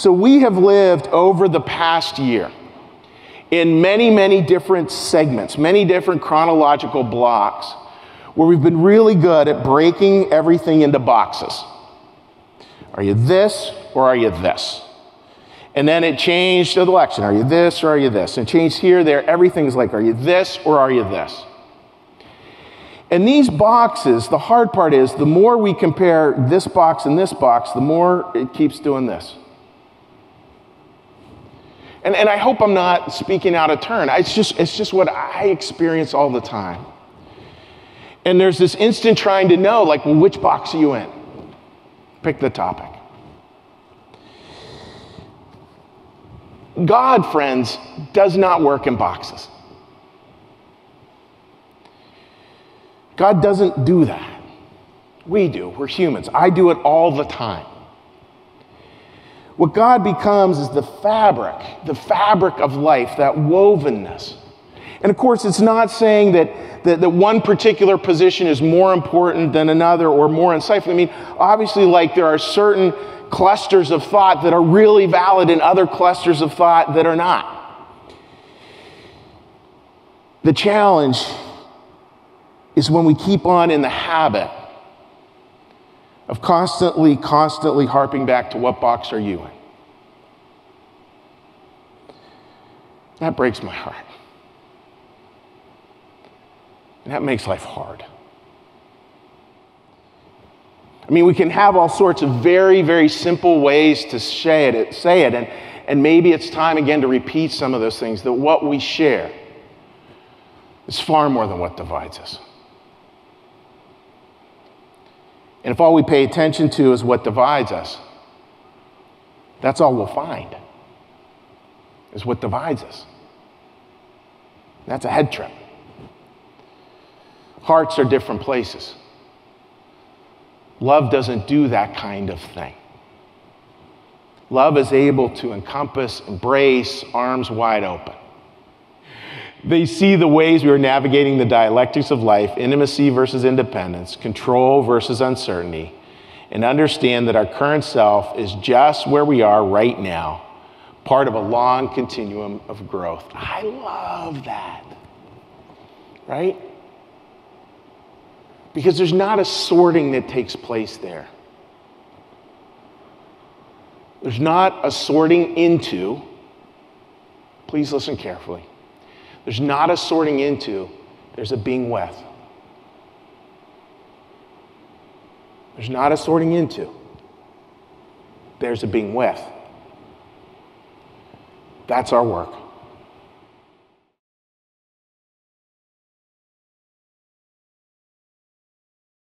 So we have lived over the past year in many, many different segments, many different chronological blocks, where we've been really good at breaking everything into boxes. Are you this or are you this? And then it changed to the election. Are you this or are you this? And changed here, there. Everything's like, are you this or are you this? And these boxes, the hard part is the more we compare this box and this box, the more it keeps doing this. And, and I hope I'm not speaking out of turn. It's just, it's just what I experience all the time. And there's this instant trying to know, like, well, which box are you in? Pick the topic. God, friends, does not work in boxes. God doesn't do that. We do. We're humans. I do it all the time. What God becomes is the fabric, the fabric of life, that wovenness. And of course, it's not saying that, that, that one particular position is more important than another or more insightful. I mean, obviously, like there are certain clusters of thought that are really valid and other clusters of thought that are not. The challenge is when we keep on in the habit of constantly, constantly harping back to what box are you in? That breaks my heart. And that makes life hard. I mean, we can have all sorts of very, very simple ways to say it, say it and, and maybe it's time again to repeat some of those things that what we share is far more than what divides us. And if all we pay attention to is what divides us, that's all we'll find, is what divides us. That's a head trip. Hearts are different places. Love doesn't do that kind of thing. Love is able to encompass, embrace, arms wide open. They see the ways we are navigating the dialectics of life intimacy versus independence, control versus uncertainty and understand that our current self is just where we are right now, part of a long continuum of growth. I love that. Right? Because there's not a sorting that takes place there. There's not a sorting into, please listen carefully. There's not a sorting into, there's a being with. There's not a sorting into, there's a being with. That's our work.